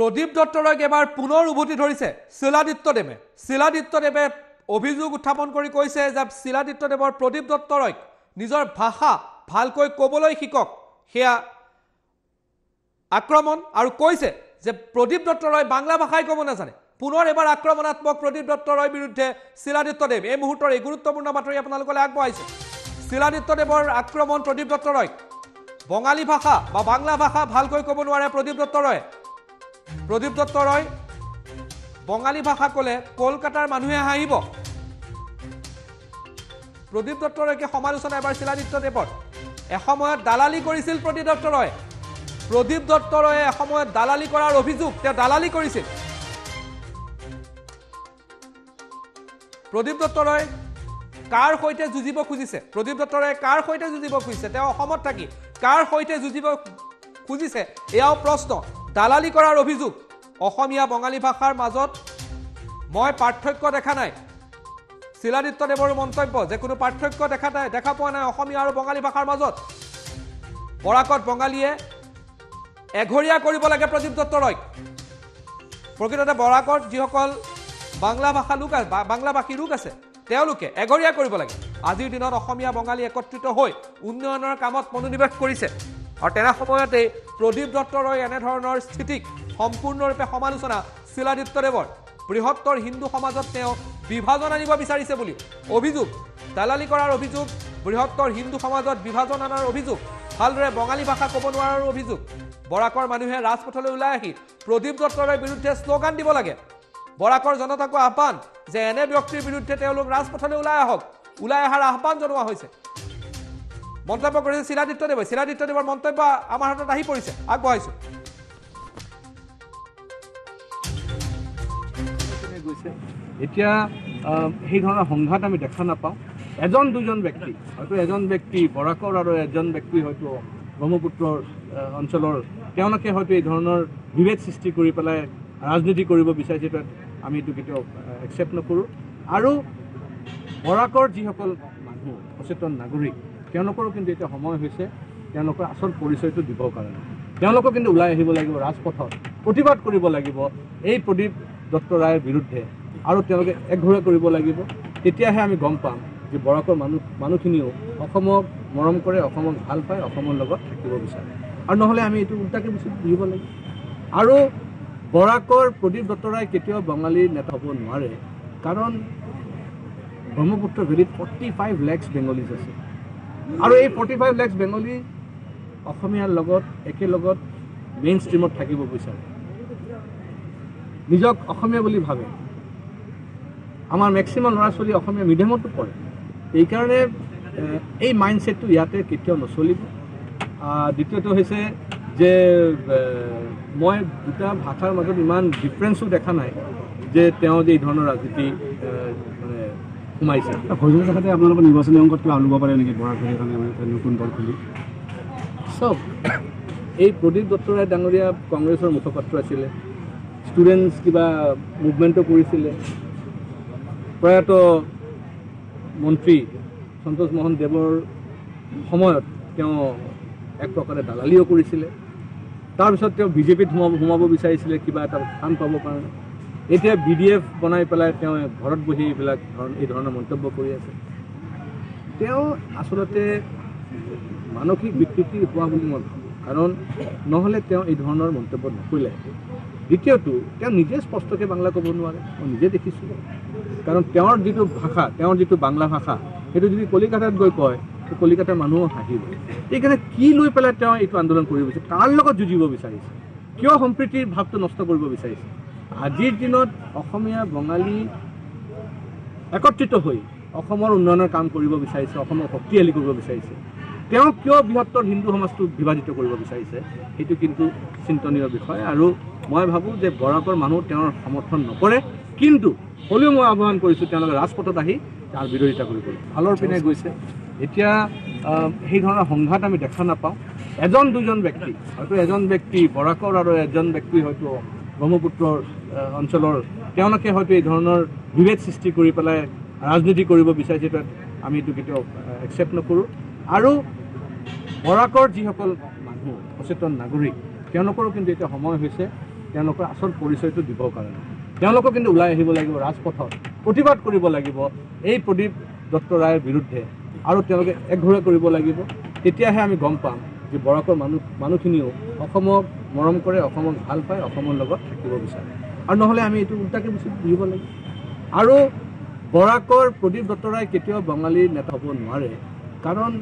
প্ৰদীপ দত্তৰক এবাৰ পুনৰ উভতি ধৰিছে শিলাদিত্যদেৱে শিলাদিত্যদেৱে অভিযোগ উত্থাপন কৰি কৈছে যে শিলাদিত্যদেৱৰ প্ৰদীপ দত্তৰক নিজৰ ভাষা ভালকৈ ক'বলৈ শিকক। সেয়া আক্ৰমণ আৰু কৈছে যে প্ৰদীপ দত্ত ৰয় বাংলা ভাষাই ক'ব নাজানে। পুনৰ এবাৰ আক্ৰমণাত্মক প্ৰদীপ দত্ত ৰয়ৰ বিৰুদ্ধে শিলাদিত্যদেৱ এই মুহূৰ্তৰ এই গুৰুত্বপূৰ্ণ বাতৰি আপোনালোকলৈ আগবঢ়াইছে। শিলাদিত্যদেৱৰ আক্ৰমণ প্ৰদীপ দত্ত ৰয় বঙালী ভাষা বা বাংলা ভাষা ভালকৈ ক'ব নোৱাৰে প্ৰদীপ দত্ত ৰয়ে প্ৰদীপ দত্ত ৰয় বঙালী ভাষা ক'লে কলকাতাৰ মানুহে হাঁহিব। প্ৰদীপ দত্ত ৰয়কে সমালোচনা এবাৰ শিলাদিত্যদেৱৰ এসময়ত দালালি কৰিছিল প্ৰদীপ দত্ত ৰয়ে। প্ৰদীপ দত্ত ৰয়ে এসময়ত দালালি কৰাৰ অভিযোগ তেওঁ দালালি কৰিছিল। প্ৰদীপ দত্ত ৰয় কাৰ সৈতে যুঁজিব খুজিছে? প্ৰদীপ দত্ত ৰয়ে কাৰ সৈতে যুঁজিব খুজিছে? তেওঁ অসমত থাকি কাৰ সৈতে যুঁজিব খুজিছে? এয়াও প্ৰশ্ন। দালালি কৰাৰ অভিযোগ। অসমীয়া বঙালী ভাষাৰ মাজত মই পাৰ্থক্য দেখা নাই। শিলাদিত্যদেৱৰ মন্তব্য যে কোনো পাৰ্থক্য দেখা নাই দেখা পোৱা নাই অসমীয়া আৰু বঙালী ভাষাৰ মাজত। বৰাকত বঙালীয়ে এঘৰীয়া কৰিব লাগে প্ৰদীপ দত্ত ৰয়ক। প্ৰকৃততে বৰাকত যিসকল বাংলা ভাষা লোক আছে বা- বাংলা ভাষী লোক আছে তেওঁলোকে এঘৰীয়া কৰিব লাগে। আজিৰ দিনত অসমীয়া বঙালী একত্ৰিত হৈ উন্নয়নৰ কামত মনোনিৱেশ কৰিছে। আৰু তেনে সময়তেই প্ৰদীপ দত্ত ৰয় এনেধৰণৰ স্থিতিক সম্পূৰ্ণৰূপে সমালোচনা শিলাদিত্যদেৱৰ বৃহত্তৰ হিন্দু সমাজত তেওঁ বিভাজন আনিব বিচাৰিছে বুলি অভিযোগ দালালি কৰাৰ অভিযোগ বৃহত্তৰ হিন্দু সমাজত বিভাজন অনাৰ অভিযোগ ভালদৰে বঙালী ভাষা ক'ব নোৱাৰাৰ অভিযোগ। বৰাকৰ মানুহে ৰাজপথলৈ ওলাই আহি প্ৰদীপ দত্তৰ বিৰুদ্ধে শ্লোগান দিব লাগে। বৰাকৰ জনতাকো আহ্বান যে এনে ব্যক্তিৰ বিৰুদ্ধে তেওঁলোক ৰাজপথলৈ ওলাই আহক। ওলাই অহাৰ আহ্বান জনোৱা হৈছে। মন্তব্য কৰিছে শিলাদিত্যদেৱে শিলাদিত্যদেৱৰ মন্তব্য আমাৰ হাতত আহি পৰিছে। আগবঢ়াইছোঁ। এতিয়া সেই ধৰণৰ সংঘাত আমি দেখা নাপাওঁ। এজন দুজন ব্যক্তি হয়তো এজন ব্যক্তি বৰাকৰ আৰু এজন ব্যক্তি হয়তো ব্ৰহ্মপুত্ৰৰ অঞ্চলৰ তেওঁলোকে হয়তো এই ধৰণৰ বিভেদ সৃষ্টি কৰি পেলাই ৰাজনীতি কৰিব বিচাৰিছে তাত আমি এইটো কেতিয়াও একচেপ্ট নকৰোঁ। আৰু বৰাকৰ যিসকল মানুহ সচেতন নাগৰিক তেওঁলোকৰো কিন্তু এতিয়া সময় হৈছে তেওঁলোকৰ আচল পৰিচয়টো দিবৰ কাৰণে। তেওঁলোকক কিন্তু ওলাই আহিব লাগিব ৰাজপথত প্ৰতিবাদ কৰিব লাগিব এই প্ৰদীপ দত্ত ৰায়ৰ বিৰুদ্ধে। আৰু তেওঁলোকে একঘৰীয়া কৰিব লাগিব। তেতিয়াহে আমি গম পাম যে বৰাকৰ মানুহ মানুহখিনিও অসমক মৰম কৰে অসমক ভাল পায় অসমৰ লগত থাকিব বিচাৰে। আৰু নহ'লে আমি এইটো উল্টাকৈ বেছি বুজিব লাগিব আৰু বৰাকৰ প্ৰদীপ দত্ত ৰায় কেতিয়াও বঙালীৰ নেতা হ'ব নোৱাৰে। কাৰণ ব্ৰহ্মপুত্ৰ ভেলীত ফৰ্টি ফাইভ লেক্স বেংগলীজ আছে। আৰু এই ফৰ্টি ফাইভ লেক্স বেংগলী অসমীয়াৰ লগত একেলগত মেইন ষ্ট্ৰীমত থাকিব বিচাৰে। নিজক অসমীয়া বুলি ভাবে। আমাৰ মেক্সিমাম ল'ৰা ছোৱালী অসমীয়া মিডিয়ামতো পঢ়ে। এইকাৰণে এই মাইণ্ডছেটটো ইয়াতে কেতিয়াও নচলিব। দ্বিতীয়টো হৈছে যে মই দুটা ভাষাৰ মাজত ইমান ডিফাৰেঞ্চো দেখা নাই যে তেওঁ যে এই ধৰণৰ ৰাজনীতি মানে সোমাইছে। ভোজপুৰী ভাষাতে আপোনালোকৰ নিৰ্বাচনী অংকত কিবা আনিব পাৰে নেকি? বৰাক ভেলীৰ কাৰণে নতুন দল খুলি। চব এই প্ৰদীপ দত্ত ৰায় ডাঙৰীয়া কংগ্ৰেছৰ মুখপাত্ৰ আছিলে। ষ্টুডেণ্টছ কিবা মুভমেণ্টো কৰিছিলে। প্ৰয়াত মন্ত্ৰী সন্তোষ মোহন দেৱৰ সময়ত তেওঁ এক প্ৰকাৰে দালালিও কৰিছিলে। তাৰপিছত তেওঁ বিজেপিত সোমাব সোমাব বিচাৰিছিলে কিবা এটা স্থান পাবৰ কাৰণে। এতিয়া বি ডি এফ বনাই পেলাই তেওঁ ঘৰত বহি এইবিলাক ধৰণ এই ধৰণৰ মন্তব্য কৰি আছে। তেওঁ আচলতে মানসিক বিকৃতি হোৱা বুলি মই ভাবোঁ। কাৰণ নহ'লে তেওঁ এই ধৰণৰ মন্তব্য নকৰিলে। দ্বিতীয়টো তেওঁ নিজে স্পষ্টকৈ বাংলা ক'ব নোৱাৰে। মই নিজে দেখিছোঁ। কাৰণ তেওঁৰ যিটো ভাষা তেওঁৰ যিটো বাংলা ভাষা সেইটো যদি কলিকতাত গৈ কয় কলিকতাৰ মানুহো হাঁহিব। সেইকাৰণে কি লৈ পেলাই তেওঁ এইটো আন্দোলন কৰিব বিচাৰিছে? কাৰ লগত যুঁজিব বিচাৰিছে? কিয় সম্প্ৰীতিৰ ভাৱটো নষ্ট কৰিব বিচাৰিছে? আজিৰ দিনত অসমীয়া বঙালী একত্ৰিত হৈ অসমৰ উন্নয়নৰ কাম কৰিব বিচাৰিছে অসমক শক্তিশালী কৰিব বিচাৰিছে। তেওঁ কিয় বৃহত্তৰ হিন্দু সমাজটোক বিভাজিত কৰিব বিচাৰিছে সেইটো কিন্তু চিন্তনীয় বিষয়। আৰু মই ভাবোঁ যে বৰাকৰ মানুহ তেওঁৰ সমৰ্থন নকৰে কিন্তু হ'লেও মই আহ্বান কৰিছোঁ তেওঁলোকে ৰাজপথত আহি তাৰ বিৰোধিতা কৰিব। ভালৰ পিনে গৈছে। এতিয়া সেই ধৰণৰ সংঘাত আমি দেখা নাপাওঁ। এজন দুজন ব্যক্তি হয়তো এজন ব্যক্তি বৰাকৰ আৰু এজন ব্যক্তি হয়তো ব্ৰহ্মপুত্ৰৰ অঞ্চলৰ তেওঁলোকে হয়তো এই ধৰণৰ বিভেদ সৃষ্টি কৰি পেলাই ৰাজনীতি কৰিব বিচাৰিছে তাত আমি এইটো কেতিয়াও একচেপ্ট নকৰোঁ। আৰু বৰাকৰ যিসকল মানুহ সচেতন নাগৰিক তেওঁলোকৰো কিন্তু এতিয়া সময় হৈছে তেওঁলোকৰ আচল পৰিচয়টো দিবৰ কাৰণে। তেওঁলোকক কিন্তু ওলাই আহিব লাগিব ৰাজপথত প্ৰতিবাদ কৰিব লাগিব এই প্ৰদীপ দত্ত ৰায়ৰ বিৰুদ্ধে। আৰু তেওঁলোকে একঘৰে কৰিব লাগিব তেতিয়াহে আমি গম পাম যে বৰাকৰ মানুহ মানুহখিনিও অসমক মৰম কৰে অসমক ভাল পায় অসমৰ লগত থাকিব বিচাৰে। আৰু নহ'লে আমি এইটো উল্টাকৈ বুজি বুজিব লাগিব আৰু বৰাকৰ প্ৰদীপ দত্ত ৰায় কেতিয়াও বঙালীৰ নেতা হ'ব নোৱাৰে কাৰণ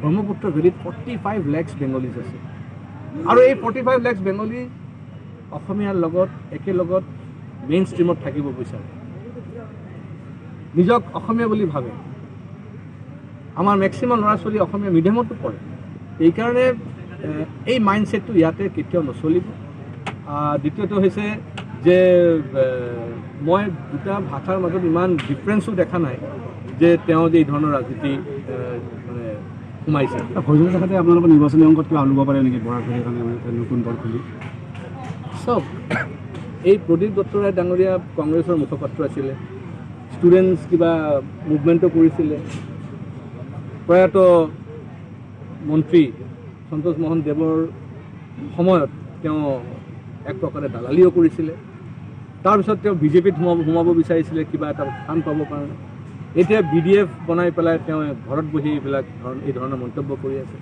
ব্ৰহ্মপুত্ৰ ভেলীত ফৰ্টি ফাইভ লেক্স বেংগলীজ আছে। আৰু এই ফৰ্টি ফাইভ লেক্স বেংগলী অসমীয়াৰ লগত একেলগত মেইন ষ্ট্ৰীমত থাকিব বিচাৰে। নিজক অসমীয়া বুলি ভাবে। আমাৰ মেক্সিমাম ল'ৰা ছোৱালী অসমীয়া মিডিয়ামতো পঢ়ে। এইকাৰণে এই মাইণ্ডছেটটো ইয়াতে কেতিয়াও নচলিব। দ্বিতীয়টো হৈছে যে মই দুটা ভাষাৰ মাজত ইমান ডিফাৰেঞ্চো দেখা নাই যে তেওঁ যে এই ধৰণৰ ৰাজনীতি মানে সোমাইছে। শাখাতে আপোনালোকৰ নিৰ্বাচনী অংকত কিবা ল'ব পাৰে নেকি? কাৰণে নতুন দল খুলি। চাওক এই প্ৰদীপ দত্ত ৰায় ডাঙৰীয়া কংগ্ৰেছৰ মুখপাত্ৰ আছিলে। ষ্টুডেণ্টছ কিবা মুভমেণ্টো কৰিছিলে। প্ৰয়াত মন্ত্ৰী সন্তোষ মোহন দেৱৰ সময়ত তেওঁ এক প্ৰকাৰে দালালিও কৰিছিলে। তাৰপিছত তেওঁ বিজেপিত সোমাব সোমাব বিচাৰিছিলে কিবা এটা স্থান পাবৰ কাৰণে। এতিয়া বি ডি এফ বনাই পেলাই তেওঁ ঘৰত বহি এইবিলাক ধৰণ এই ধৰণৰ মন্তব্য কৰি আছে।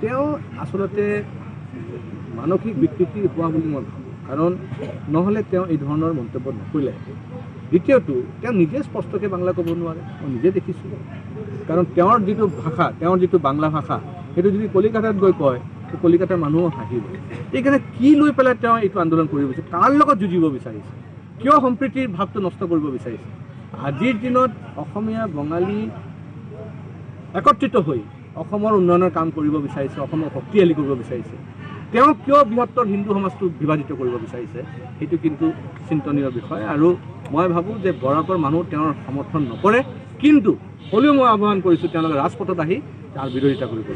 তেওঁ আচলতে মানসিক বিকৃতি হোৱা বুলি মই ভাবোঁ। কাৰণ নহ'লে তেওঁ এই ধৰণৰ মন্তব্য নকৰিলে দ্বিতীয়টো তেওঁ নিজে স্পষ্টকৈ বাংলা ক'ব নোৱাৰে মই নিজে দেখিছোঁ। কাৰণ তেওঁৰ যিটো ভাষা তেওঁৰ যিটো বাংলা ভাষা সেইটো যদি কলিকাতাত গৈ কয় কলিকাতাৰ মানুহো হাঁহিব। সেইকাৰণে কি লৈ পেলাই তেওঁ এইটো আন্দোলন কৰিব বিচাৰিছে? কাৰ লগত যুঁজিব বিচাৰিছে। কিয় সম্প্ৰীতিৰ ভাৱটো নষ্ট কৰিব বিচাৰিছে? আজিৰ দিনত অসমীয়া বঙালী একত্ৰিত হৈ অসমৰ উন্নয়নৰ কাম কৰিব বিচাৰিছে অসমক শক্তিশালী কৰিব বিচাৰিছে। তেওঁ কিয় বৃহত্তৰ হিন্দু সমাজটোক বিভাজিত কৰিব বিচাৰিছে সেইটো কিন্তু চিন্তনীয় বিষয়। আৰু মই ভাবোঁ যে বৰাকৰ মানুহ তেওঁৰ সমৰ্থন নকৰে কিন্তু হ'লেও মই আহ্বান কৰিছোঁ তেওঁলোকে ৰাজপথত আহি তাৰ বিৰোধিতা কৰিব।